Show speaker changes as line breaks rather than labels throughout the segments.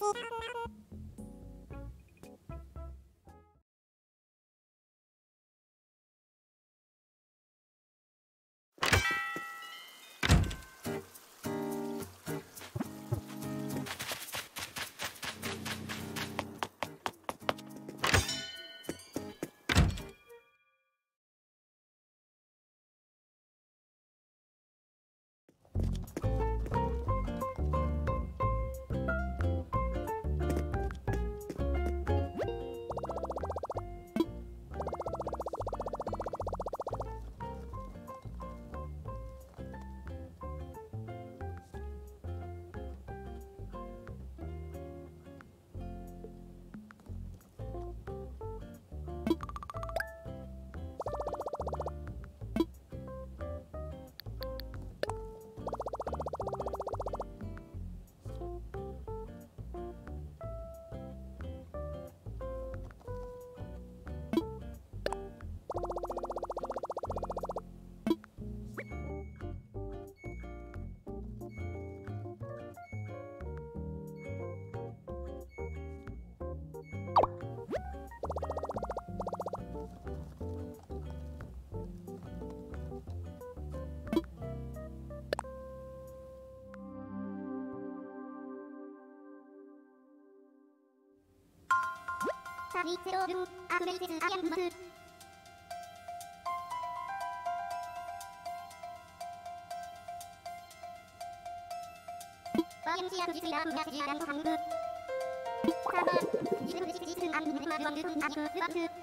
Thank you. サビゼロ分アフレイセスアヤンマスバインシアフジスイラームスジアランドハングサーバージルムジシスンアンヌマルワンルフンアジフルワンス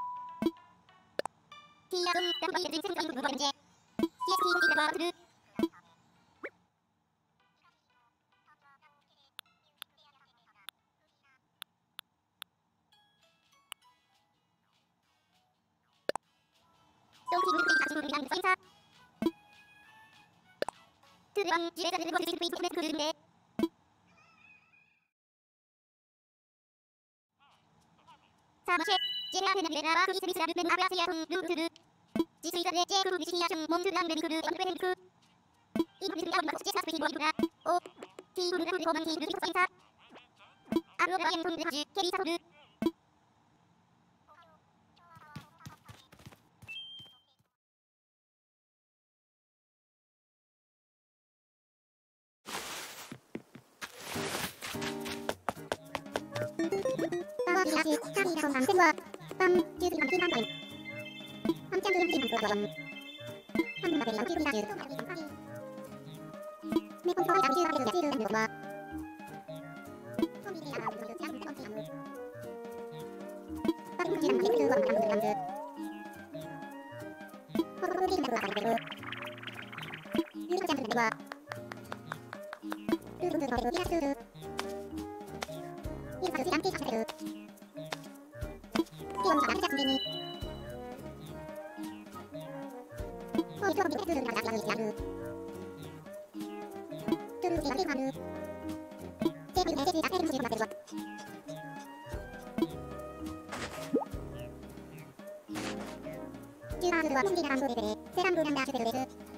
Tiatum dapat dijelaskan oleh berbanje. Tiatum tidak baru. Don't be rude to me, I'm sorry. Today, I'm just going to be quick with you. サマシェ、ジェラーテナベラークイスリスラブメンアブラシアンルークルー。This is a vehicle destination Montenegro and Benelux. It will be a much cheaper speed of O. T. will be commanded to center. Arrow and from the G. Kerry Saddle. 東神田本番線は、番、中継番、9番台。 건 잘 안되니 어 이거 밑에 뚜루가 나가고 있지 않으 뚜루 제가 하루 제비 메시지 앞에 무슨 말을 줘 주하루와 풍기가 소리들에 세람 불안 チューバーズは便利な番号ですね。セランブランダーシュペルです。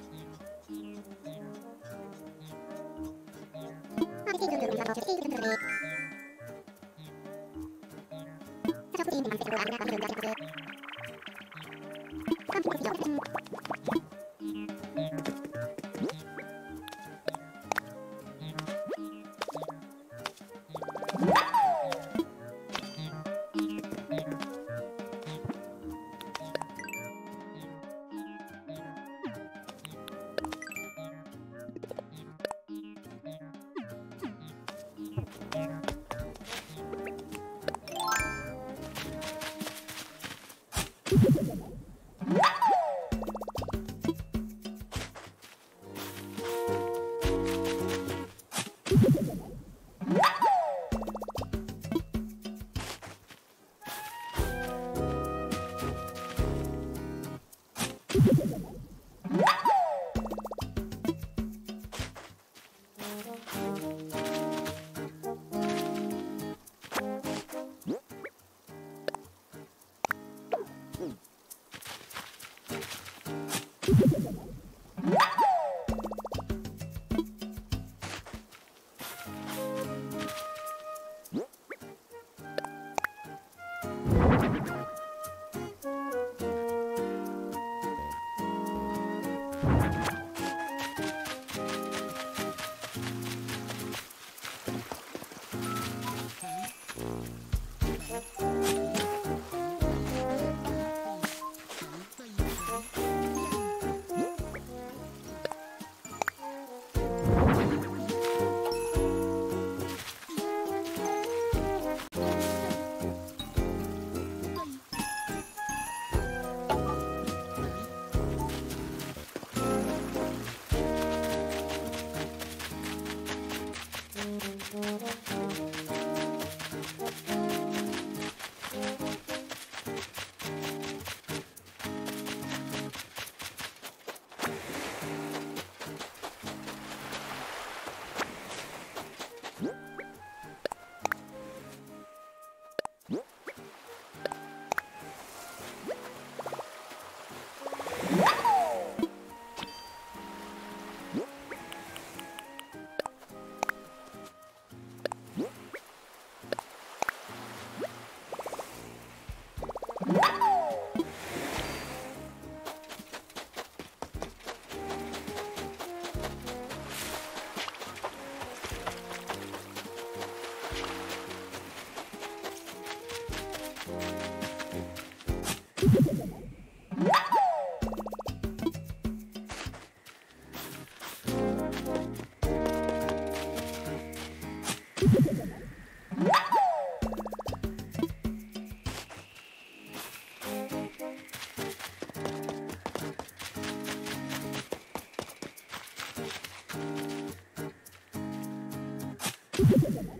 you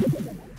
you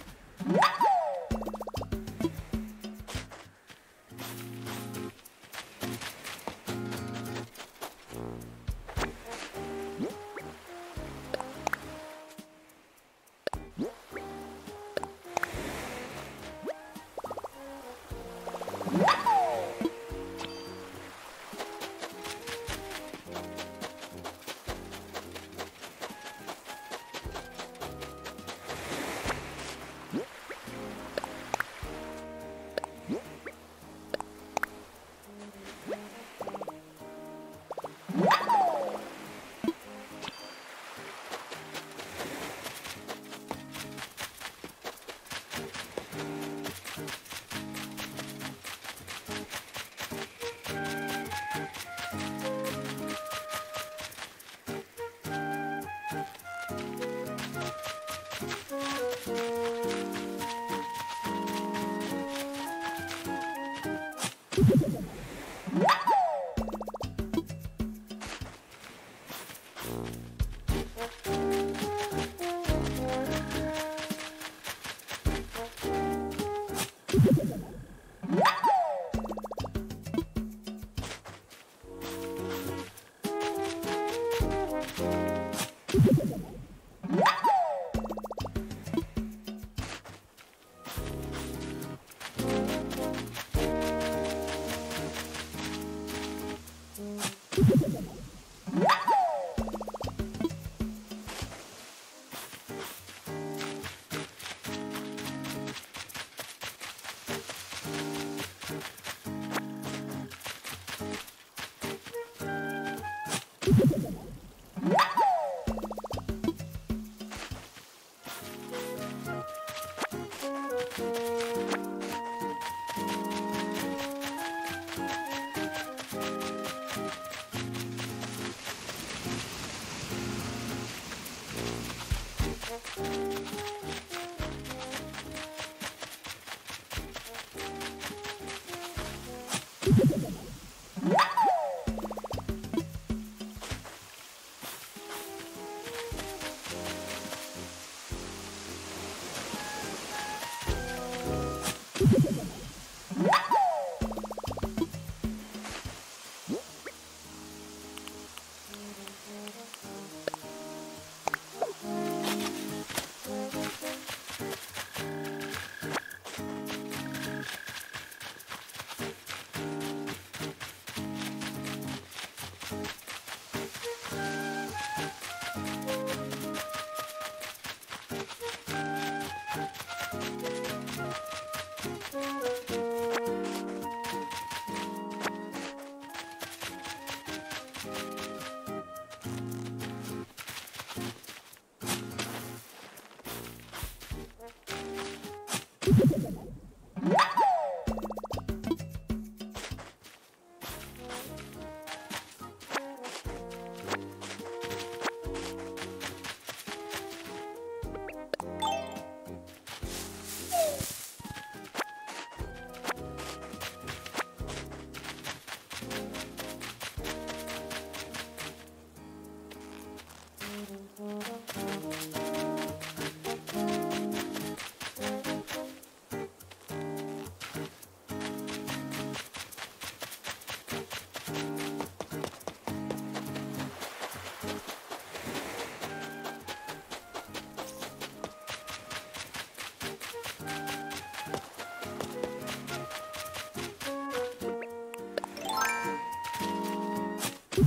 you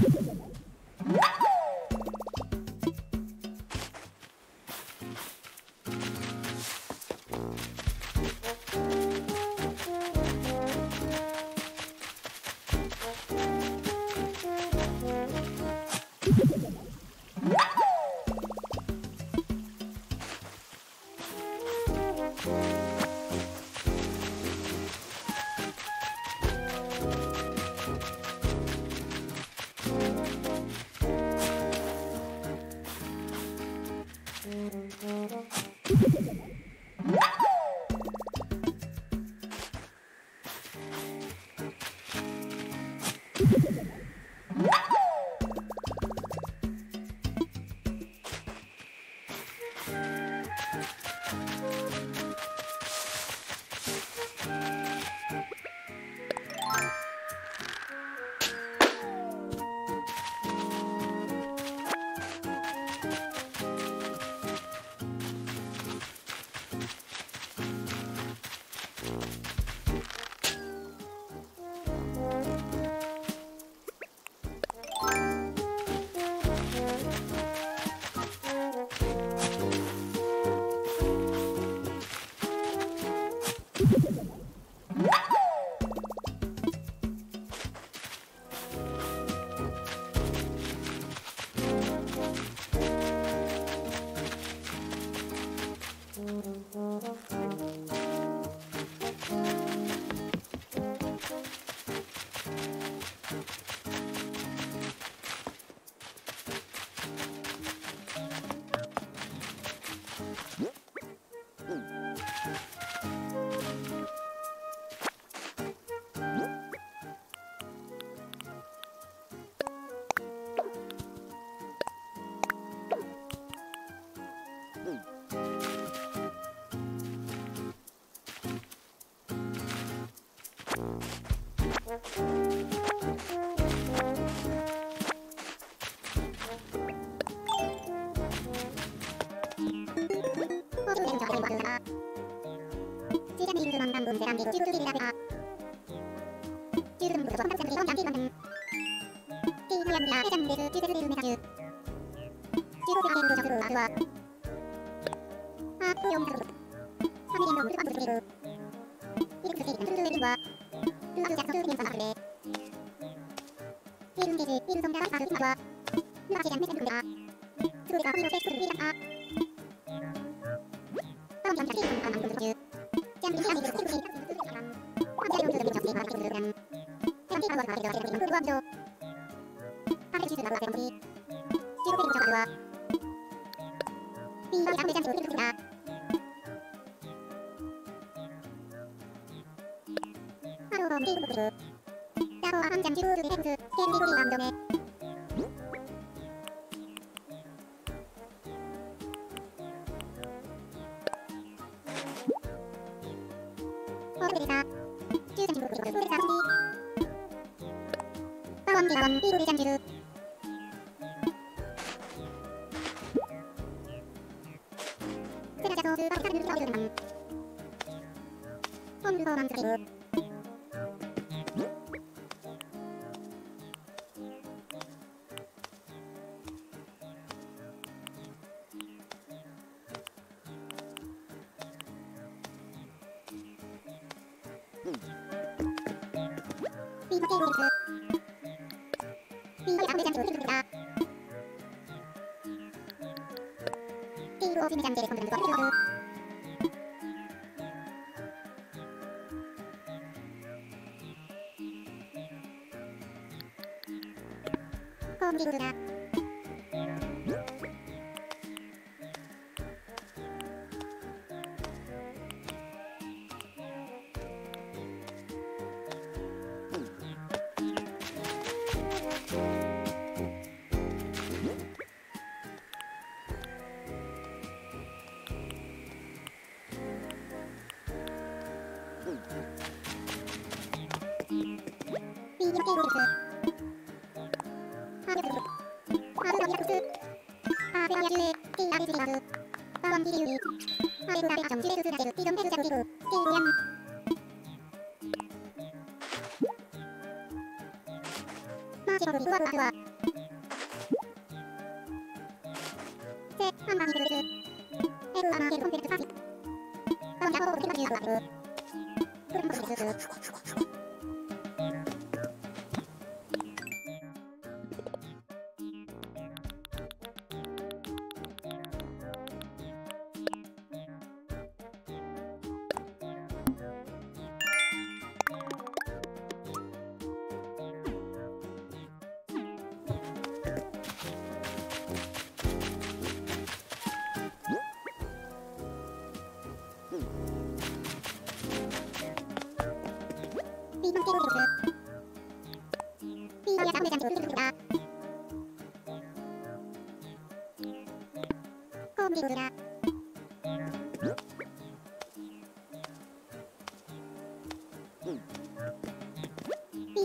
you Bye. Thank you.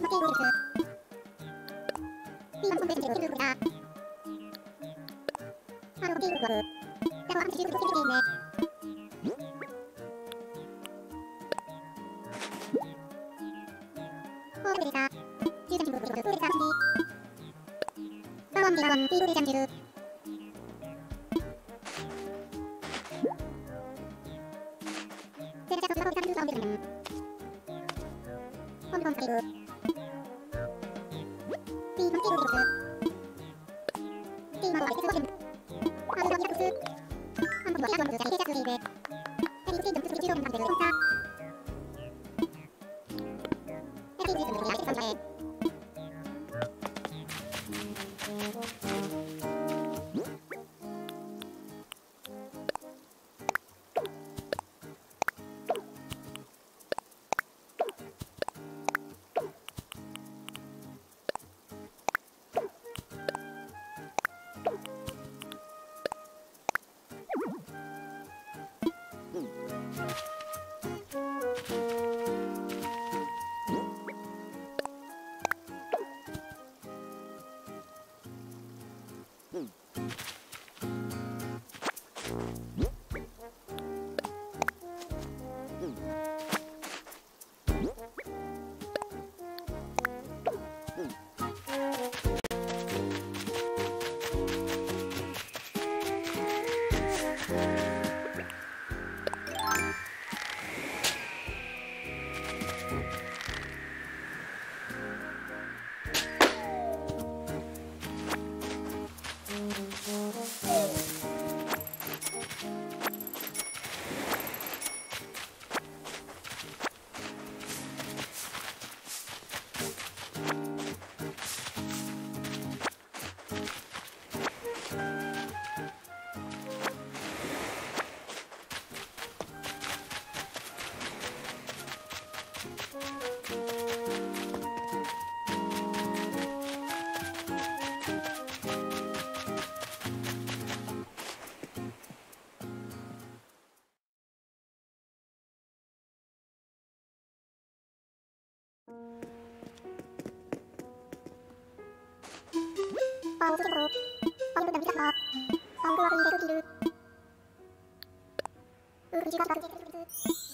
Thank you. 방송에서방송담당자방송하고있는도기를그기가나중에그기를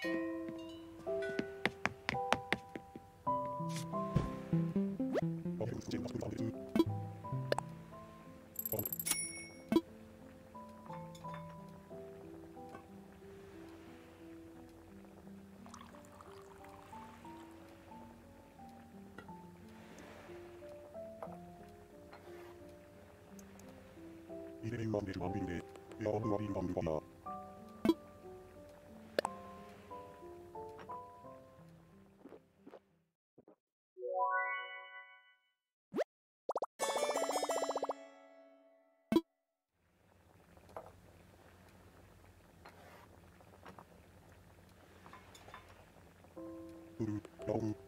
入れるワンビルワン
ビルで、エアーブワビルワンルファイア。フ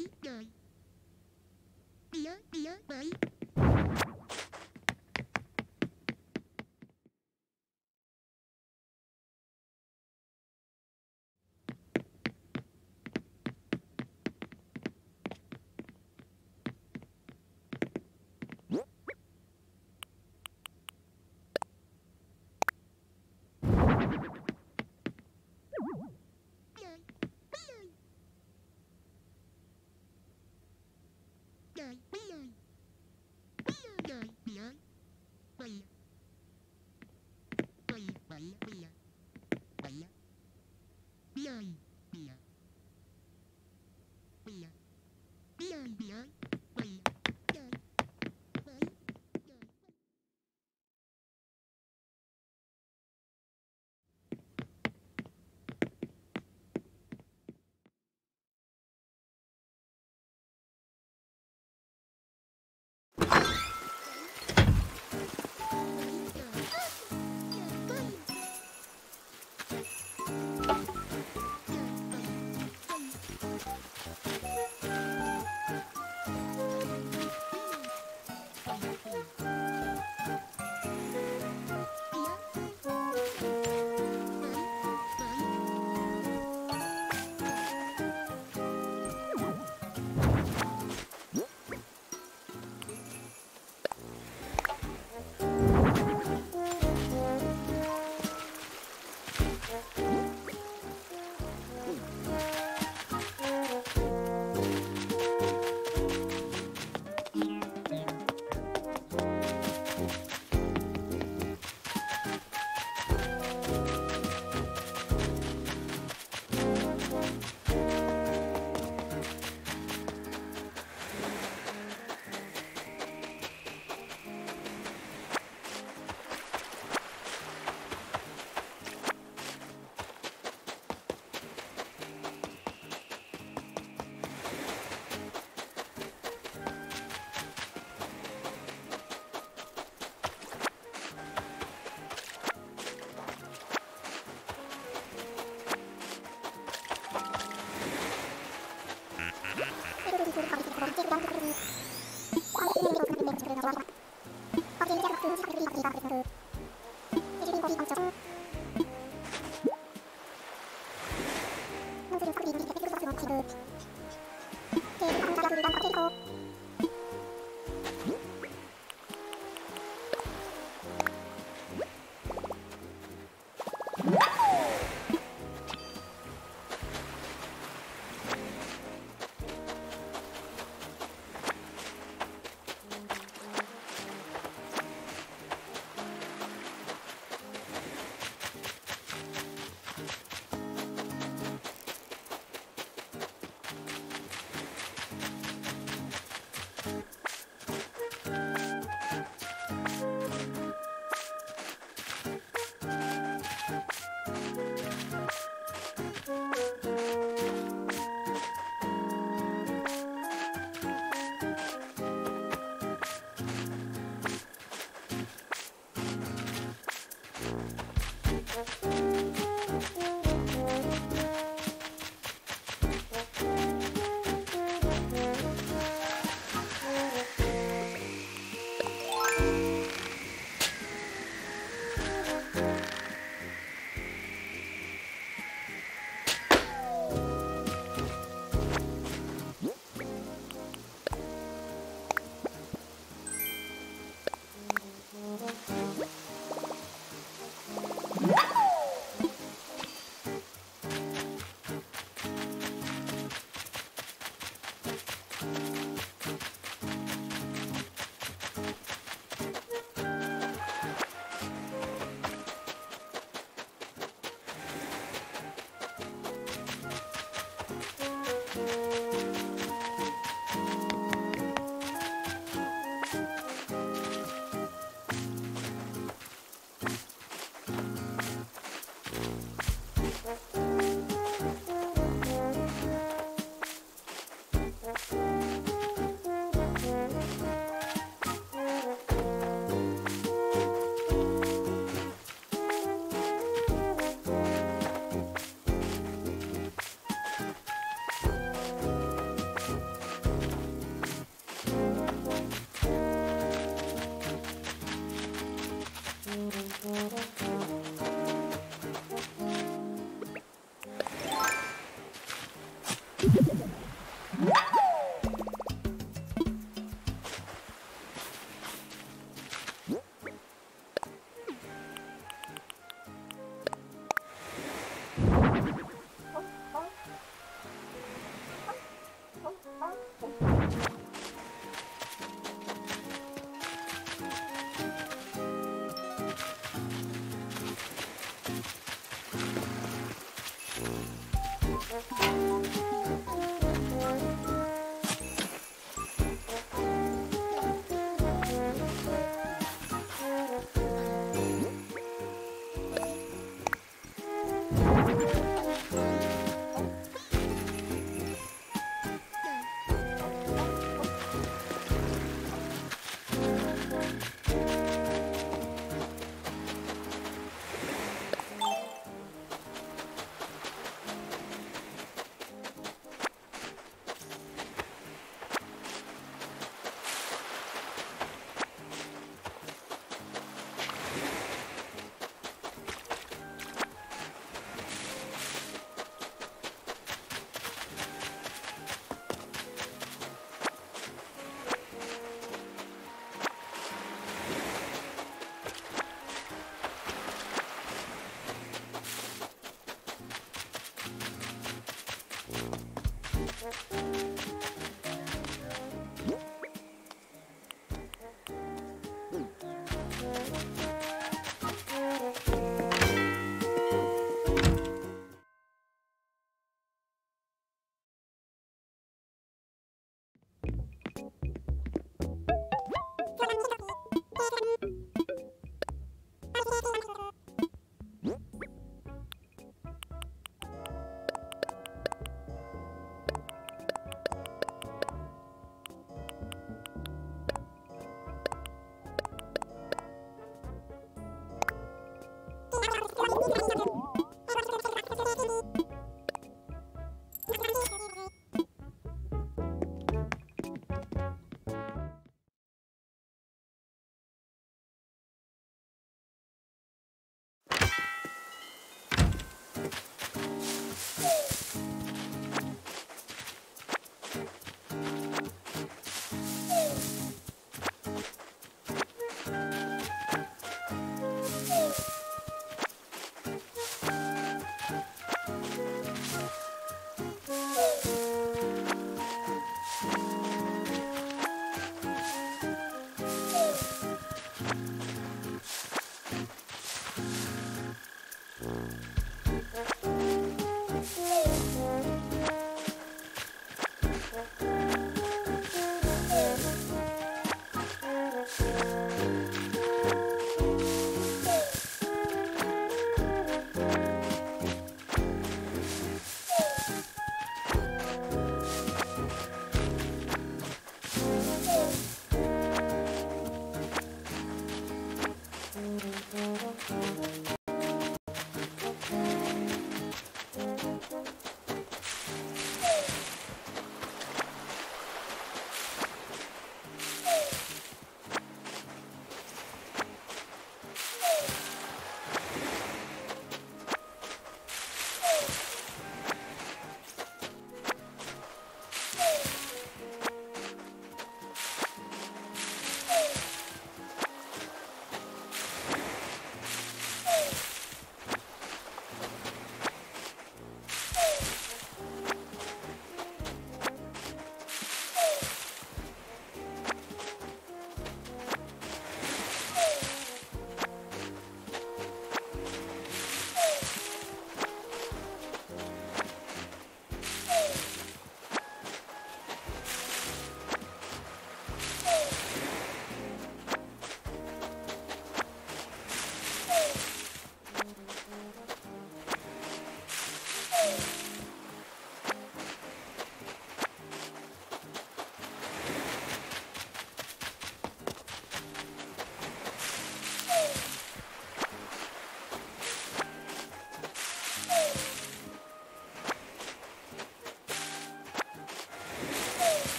night night.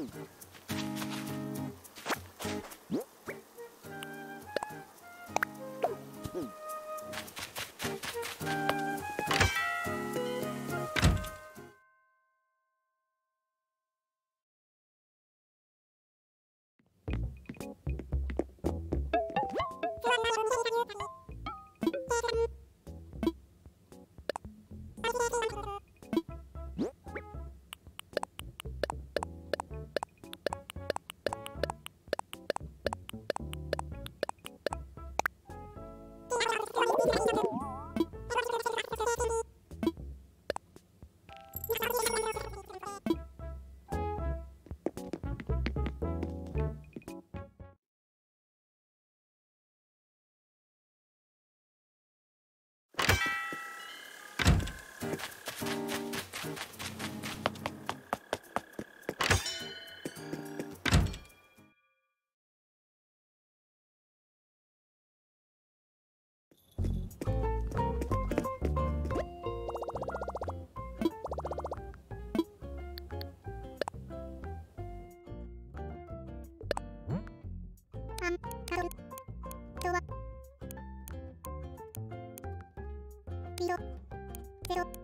Absolutely.
ペ、「「ロ。ゼロです